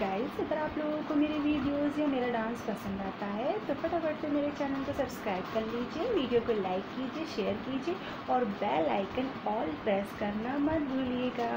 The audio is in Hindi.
गाइस अगर आप लोगों को मेरे वीडियोस या मेरा डांस पसंद आता है तो फटाफट से मेरे चैनल को सब्सक्राइब कर लीजिए वीडियो को लाइक कीजिए शेयर कीजिए और बेल आइकन ऑल प्रेस करना मत भूलिएगा।